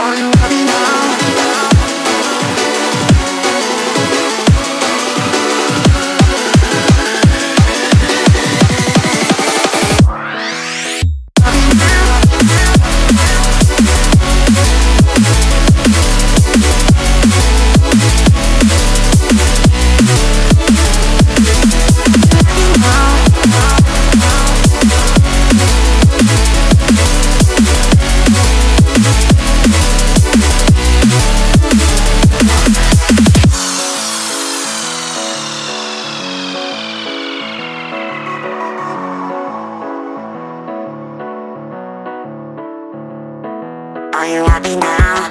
Are you happy now? Are you happy now?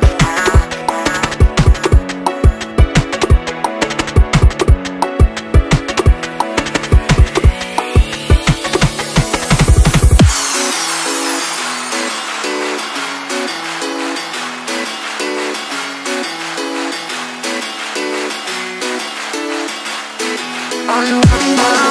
Are you happy now?